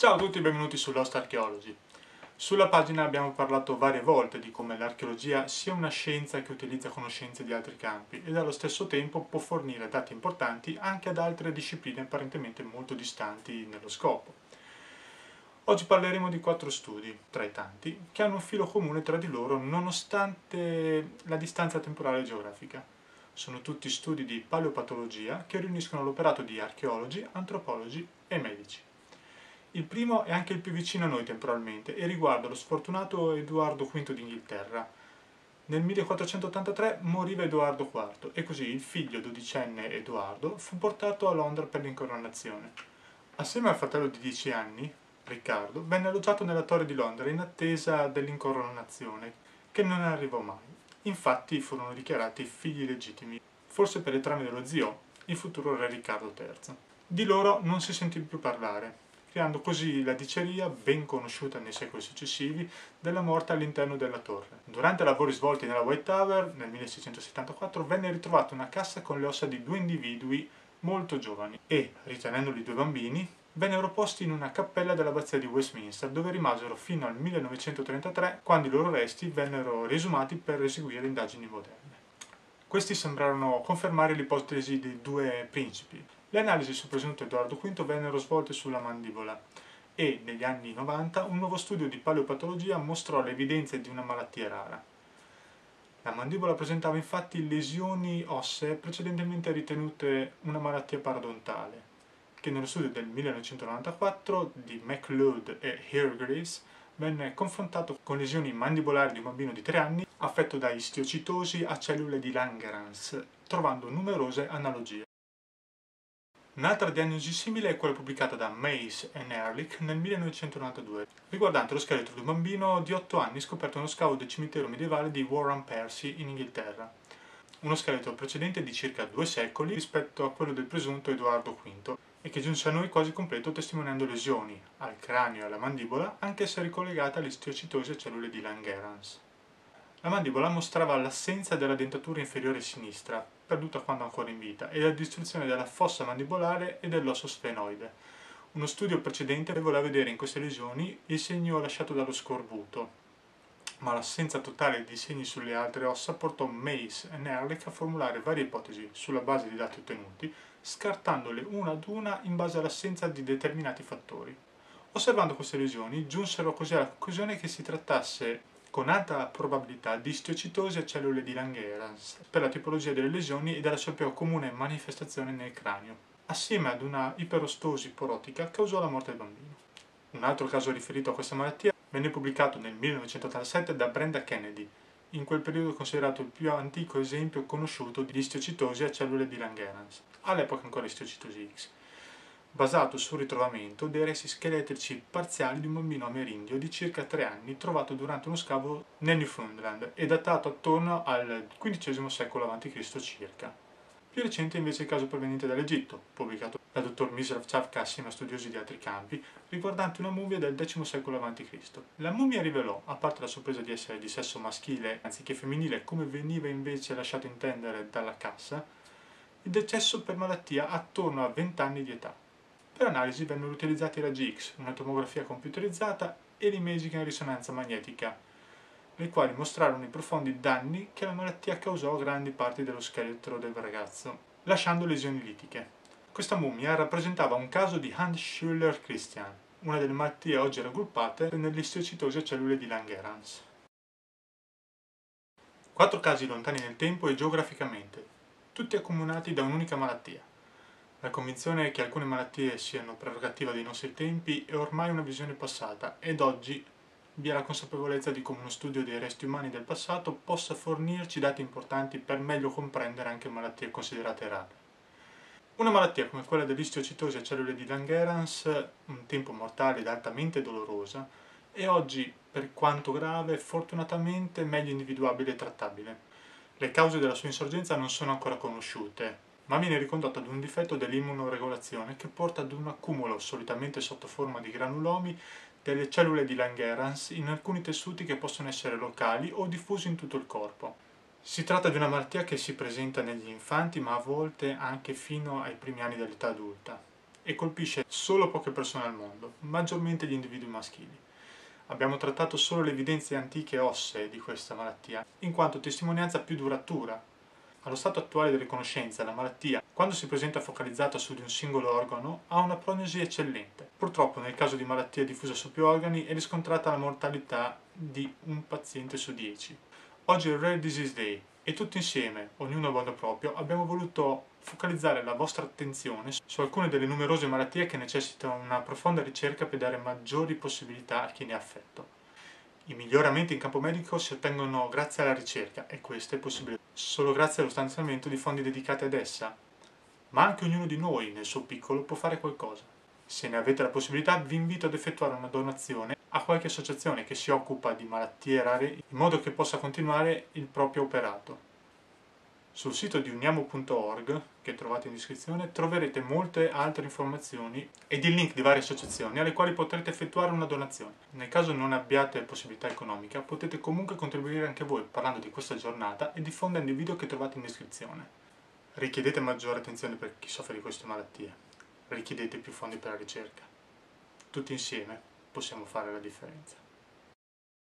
Ciao a tutti e benvenuti su Lost Archaeology. Sulla pagina abbiamo parlato varie volte di come l'archeologia sia una scienza che utilizza conoscenze di altri campi ed allo stesso tempo può fornire dati importanti anche ad altre discipline apparentemente molto distanti nello scopo. Oggi parleremo di quattro studi, tra i tanti, che hanno un filo comune tra di loro nonostante la distanza temporale geografica. Sono tutti studi di paleopatologia che riuniscono l'operato di archeologi, antropologi e medici. Il primo è anche il più vicino a noi temporalmente e riguarda lo sfortunato Edoardo V d'Inghilterra. Nel 1483 moriva Edoardo IV e così il figlio dodicenne Edoardo fu portato a Londra per l'incoronazione. Assieme al fratello di dieci anni, Riccardo, venne alloggiato nella torre di Londra in attesa dell'incoronazione, che non arrivò mai. Infatti furono dichiarati figli legittimi, forse per le trame dello zio, il futuro re Riccardo III. Di loro non si sentì più parlare, creando così la diceria, ben conosciuta nei secoli successivi, della morte all'interno della torre. Durante i lavori svolti nella White Tower, nel 1674, venne ritrovata una cassa con le ossa di due individui molto giovani e, ritenendoli due bambini, vennero posti in una cappella dell'abbazia di Westminster, dove rimasero fino al 1933, quando i loro resti vennero riesumati per eseguire indagini moderne. Questi sembrarono confermare l'ipotesi dei due principi, le analisi sul presunto Edoardo V vennero svolte sulla mandibola e, negli anni 90, un nuovo studio di paleopatologia mostrò le evidenze di una malattia rara. La mandibola presentava infatti lesioni ossee precedentemente ritenute una malattia parodontale, che nello studio del 1994 di McLeod e Hargreaves venne confrontato con lesioni mandibolari di un bambino di 3 anni affetto da istiocitosi a cellule di Langerhans, trovando numerose analogie. Un'altra diagnosi simile è quella pubblicata da Mace e Ehrlich nel 1992, riguardante lo scheletro di un bambino di 8 anni scoperto nello scavo del cimitero medievale di Warren Percy in Inghilterra. Uno scheletro precedente di circa due secoli rispetto a quello del presunto Edoardo V e che giunse a noi quasi completo testimoniando lesioni al cranio e alla mandibola, anche se ricollegata alle stiocitose cellule di Langerhans. La mandibola mostrava l'assenza della dentatura inferiore sinistra, perduta quando ancora in vita, e la distruzione della fossa mandibolare e dell'osso sfenoide. Uno studio precedente voleva vedere in queste lesioni il segno lasciato dallo scorbuto, ma l'assenza totale di segni sulle altre ossa portò Mace e Ehrlich a formulare varie ipotesi sulla base dei dati ottenuti, scartandole una ad una in base all'assenza di determinati fattori. Osservando queste lesioni, giunsero così alla conclusione che si trattasse con alta probabilità di istiocitosi a cellule di Langerhans per la tipologia delle lesioni e della sua più comune manifestazione nel cranio. Assieme ad una iperostosi porotica causò la morte del bambino. Un altro caso riferito a questa malattia venne pubblicato nel 1987 da Brenda Kennedy, in quel periodo considerato il più antico esempio conosciuto di istiocitosi a cellule di Langerhans, all'epoca ancora istiocitosi X basato sul ritrovamento dei resti scheletrici parziali di un bambino amerindio di circa 3 anni trovato durante uno scavo nel Newfoundland e datato attorno al XV secolo a.C. circa. Più recente invece il caso proveniente dall'Egitto, pubblicato dal dottor Misrav Chavka assieme a studiosi di altri campi, riguardante una mummia del X secolo a.C. La mummia rivelò, a parte la sorpresa di essere di sesso maschile anziché femminile come veniva invece lasciato intendere dalla cassa, il decesso per malattia attorno a 20 anni di età. Per analisi vennero utilizzati raggi X, una tomografia computerizzata e l'imaging in risonanza magnetica, le quali mostrarono i profondi danni che la malattia causò a grandi parti dello scheletro del ragazzo, lasciando lesioni litiche. Questa mummia rappresentava un caso di Hans Schüller Christian, una delle malattie oggi raggruppate nell'istiocitosi a cellule di Langerhans. Quattro casi lontani nel tempo e geograficamente, tutti accomunati da un'unica malattia. La convinzione che alcune malattie siano prerogativa dei nostri tempi è ormai una visione passata ed oggi vi è la consapevolezza di come uno studio dei resti umani del passato possa fornirci dati importanti per meglio comprendere anche malattie considerate rare. Una malattia come quella dell'istiocitosi a cellule di Langerhans, un tempo mortale ed altamente dolorosa, è oggi, per quanto grave, fortunatamente meglio individuabile e trattabile. Le cause della sua insorgenza non sono ancora conosciute, ma viene ricondotto ad un difetto dell'immunoregolazione che porta ad un accumulo, solitamente sotto forma di granulomi, delle cellule di Langerhans in alcuni tessuti che possono essere locali o diffusi in tutto il corpo. Si tratta di una malattia che si presenta negli infanti ma a volte anche fino ai primi anni dell'età adulta e colpisce solo poche persone al mondo, maggiormente gli individui maschili. Abbiamo trattato solo le evidenze antiche ossee di questa malattia, in quanto testimonianza più duratura. Allo stato attuale delle conoscenze, la malattia, quando si presenta focalizzata su di un singolo organo, ha una prognosi eccellente. Purtroppo, nel caso di malattia diffusa su più organi, è riscontrata la mortalità di un paziente su 10. Oggi è il Rare Disease Day e tutti insieme, ognuno a modo proprio, abbiamo voluto focalizzare la vostra attenzione su alcune delle numerose malattie che necessitano una profonda ricerca per dare maggiori possibilità a chi ne è affetto. I miglioramenti in campo medico si ottengono grazie alla ricerca e questo è possibile solo grazie allo stanziamento di fondi dedicati ad essa. Ma anche ognuno di noi, nel suo piccolo, può fare qualcosa. Se ne avete la possibilità, vi invito ad effettuare una donazione a qualche associazione che si occupa di malattie rare in modo che possa continuare il proprio operato. Sul sito di uniamo.org, che trovate in descrizione, troverete molte altre informazioni ed il link di varie associazioni alle quali potrete effettuare una donazione. Nel caso non abbiate possibilità economica, potete comunque contribuire anche voi parlando di questa giornata e diffondendo i video che trovate in descrizione. Richiedete maggiore attenzione per chi soffre di queste malattie. Richiedete più fondi per la ricerca. Tutti insieme possiamo fare la differenza.